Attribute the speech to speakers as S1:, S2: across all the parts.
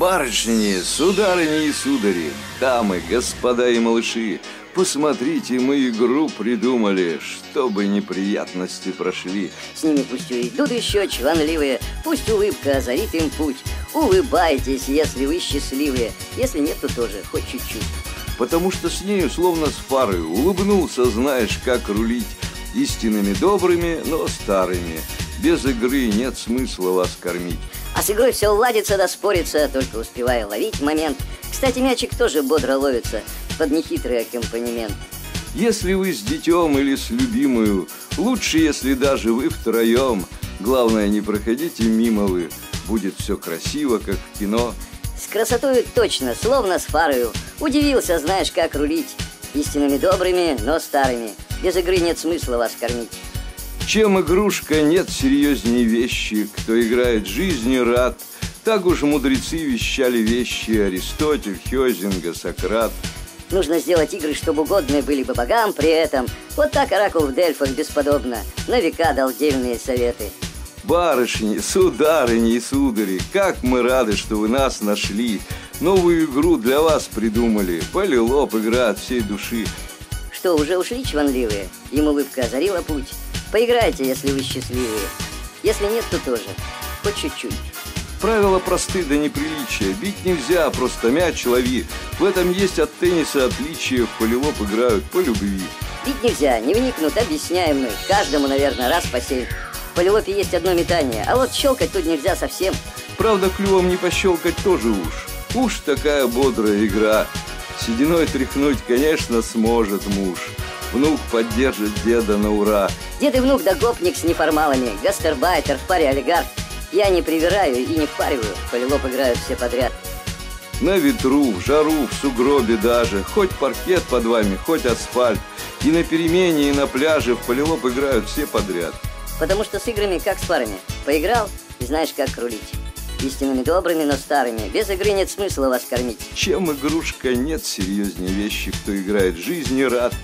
S1: Барышни, сударыни и судари, дамы, господа и малыши, посмотрите, мы игру придумали, чтобы неприятности прошли.
S2: С ними пусть уйдут еще чванливые, пусть улыбка озарит им путь. Улыбайтесь, если вы счастливые, если нет, то тоже, хоть чуть-чуть.
S1: Потому что с нею, словно с фарой, улыбнулся, знаешь, как рулить. Истинными добрыми, но старыми. Без игры нет смысла вас кормить.
S2: А с игрой все ладится да спорится, только успевая ловить момент. Кстати, мячик тоже бодро ловится под нехитрый аккомпанемент.
S1: Если вы с детем или с любимую, лучше, если даже вы втроем. Главное, не проходите мимо вы, будет все красиво, как в кино.
S2: С красотой точно, словно с фарою. Удивился, знаешь, как рулить. Истинными добрыми, но старыми. Без игры нет смысла вас кормить.
S1: Чем игрушка, нет серьезней вещи, кто играет жизнью рад. Так уж мудрецы вещали вещи Аристотель, Хёзинга, Сократ.
S2: Нужно сделать игры, чтобы угодные были бы богам при этом. Вот так оракул в Дельфах бесподобно. На века дал дельные советы.
S1: Барышни, сударыни и судари, как мы рады, что вы нас нашли. Новую игру для вас придумали. Полилоп игра от всей души.
S2: Что, уже ушли чванливые? Им улыбка озарила путь. Поиграйте, если вы счастливые. Если нет, то тоже. Хоть чуть-чуть.
S1: Правила просты до неприличия. Бить нельзя, просто мяч лови. В этом есть от тенниса отличие. В полилоп играют по любви.
S2: Бить нельзя, не вникнут, объясняем мы. Каждому, наверное, раз по семь. В полилопе есть одно метание, а вот щелкать тут нельзя совсем.
S1: Правда, клювом не пощелкать тоже уж. Уж такая бодрая игра. Сединой тряхнуть, конечно, сможет муж. Внук поддержит деда на ура.
S2: Дед и внук да гопник с неформалами, гастарбайтер в паре олигарх. Я не привираю и не впариваю, полилоп играют все подряд.
S1: На ветру, в жару, в сугробе даже, хоть паркет под вами, хоть асфальт. И на перемене, и на пляже в полилоп играют все подряд.
S2: Потому что с играми как с парами. Поиграл и знаешь, как рулить. Истинными добрыми, но старыми. Без игры нет смысла вас кормить.
S1: Чем игрушка, нет серьезнее вещи, кто играет жизни рад.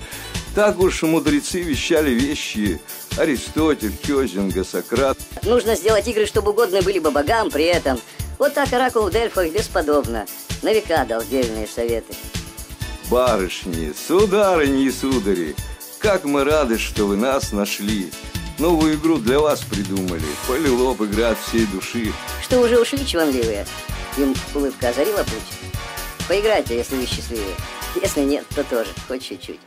S1: Так уж мудрецы вещали вещи Аристотель, Хёзинга, Сократ.
S2: Нужно сделать игры, чтобы угодны были бы богам при этом. Вот так оракул в Дельфах бесподобно. На века дал дельные советы.
S1: Барышни, сударыни и судари, как мы рады, что вы нас нашли. Новую игру для вас придумали. Полилоп игра от всей души.
S2: Что уже ушли чванливые? Им улыбка озарила путь. Поиграйте, если вы счастливые. Если нет, то тоже, хоть чуть-чуть.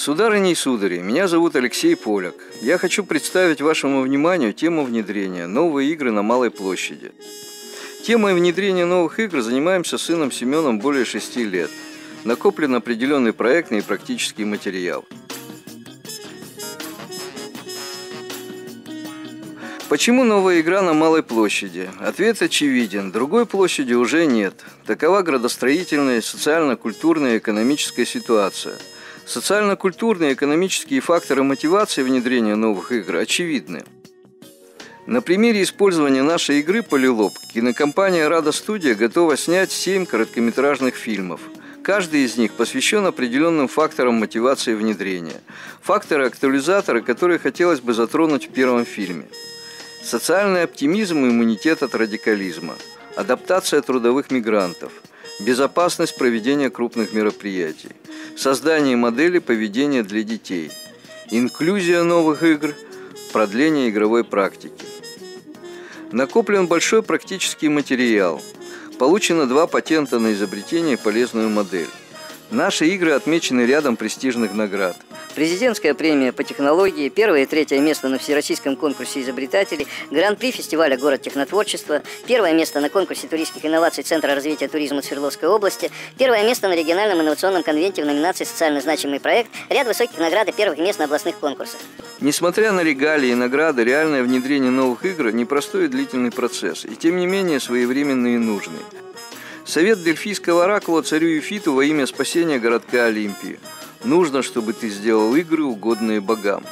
S3: Сударыни и судари, меня зовут Алексей Поляк. Я хочу представить вашему вниманию тему внедрения «Новые игры на малой площади». Темой внедрения новых игр занимаемся с сыном Семеном более шести лет. Накоплен определенный проектный и практический материал. Почему новая игра на малой площади? Ответ очевиден. Другой площади уже нет. Такова градостроительная, социально-культурная и экономическая ситуация – Социально-культурные и экономические факторы мотивации внедрения новых игр очевидны. На примере использования нашей игры «Полилоп» кинокомпания «Рада Студия» готова снять 7 короткометражных фильмов. Каждый из них посвящен определенным факторам мотивации внедрения. Факторы актуализаторы, которые хотелось бы затронуть в первом фильме. Социальный оптимизм и иммунитет от радикализма. Адаптация трудовых мигрантов – безопасность проведения крупных мероприятий, создание модели поведения для детей, инклюзия новых игр, продление игровой практики. Накоплен большой практический материал. Получено два патента на изобретение и полезную модель. Наши игры отмечены рядом престижных наград.
S2: Президентская премия по технологии, первое и третье место на Всероссийском конкурсе изобретателей, Гран-при фестиваля «Город технотворчества», первое место на конкурсе туристских инноваций Центра развития туризма Свердловской области, первое место на региональном инновационном конвенте в номинации «Социально значимый проект», ряд высоких наград и первых мест на областных конкурсах.
S3: Несмотря на регалии и награды, реальное внедрение новых игр – непростой и длительный процесс, и тем не менее своевременный и нужный. Совет Дельфийского оракула царю Ефиту во имя спасения городка Олимпии. Нужно, чтобы ты сделал игры, угодные богам.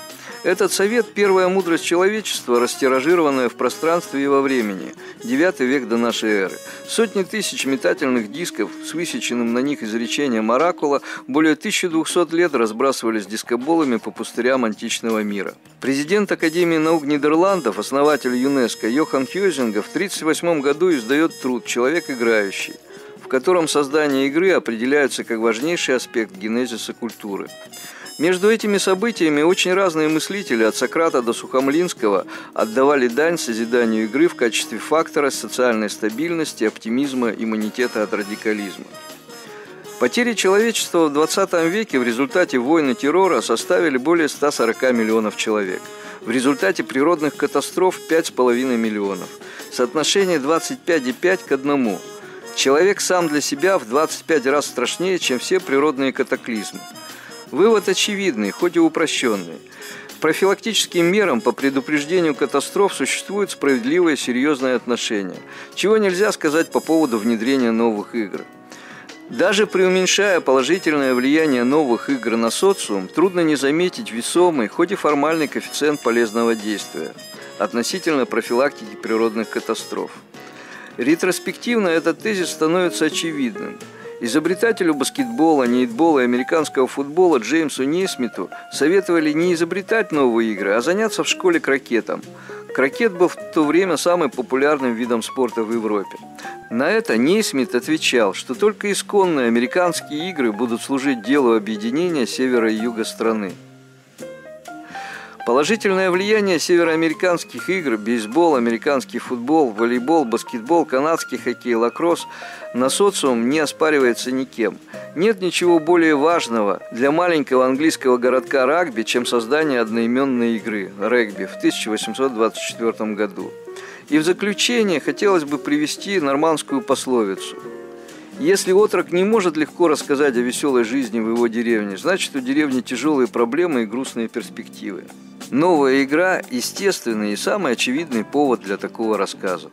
S3: Этот совет – первая мудрость человечества, растиражированная в пространстве и во времени. Девятый век до нашей эры. Сотни тысяч метательных дисков с высеченным на них изречением оракула более 1200 лет разбрасывались дискоболами по пустырям античного мира. Президент Академии наук Нидерландов, основатель ЮНЕСКО Йохан Хьюзинга в 1938 году издает труд «Человек играющий», в котором создание игры определяется как важнейший аспект генезиса культуры. Между этими событиями очень разные мыслители, от Сократа до Сухомлинского, отдавали дань созиданию игры в качестве фактора социальной стабильности, оптимизма, иммунитета от радикализма. Потери человечества в 20 веке в результате войны террора составили более 140 миллионов человек. В результате природных катастроф 5,5 миллионов. Соотношение 25,5 к 1. Человек сам для себя в 25 раз страшнее, чем все природные катаклизмы. Вывод очевидный, хоть и упрощенный. профилактическим мерам по предупреждению катастроф существует справедливое серьезное отношение, чего нельзя сказать по поводу внедрения новых игр – даже преуменьшая положительное влияние новых игр на социум, трудно не заметить весомый, хоть и формальный коэффициент полезного действия относительно профилактики природных катастроф. Ретроспективно этот тезис становится очевидным. Изобретателю баскетбола, нейтбола и американского футбола Джеймсу Нейсмиту советовали не изобретать новые игры, а заняться в школе крокетом. Крокет был в то время самым популярным видом спорта в Европе. На это Нейсмит отвечал, что только исконные американские игры будут служить делу объединения севера и юга страны. Положительное влияние североамериканских игр – бейсбол, американский футбол, волейбол, баскетбол, канадский хоккей, лакросс – на социум не оспаривается никем. Нет ничего более важного для маленького английского городка рагби, чем создание одноименной игры – регби в 1824 году. И в заключение хотелось бы привести нормандскую пословицу. Если отрок не может легко рассказать о веселой жизни в его деревне, значит у деревни тяжелые проблемы и грустные перспективы. Новая игра – естественный и самый очевидный повод для такого рассказа.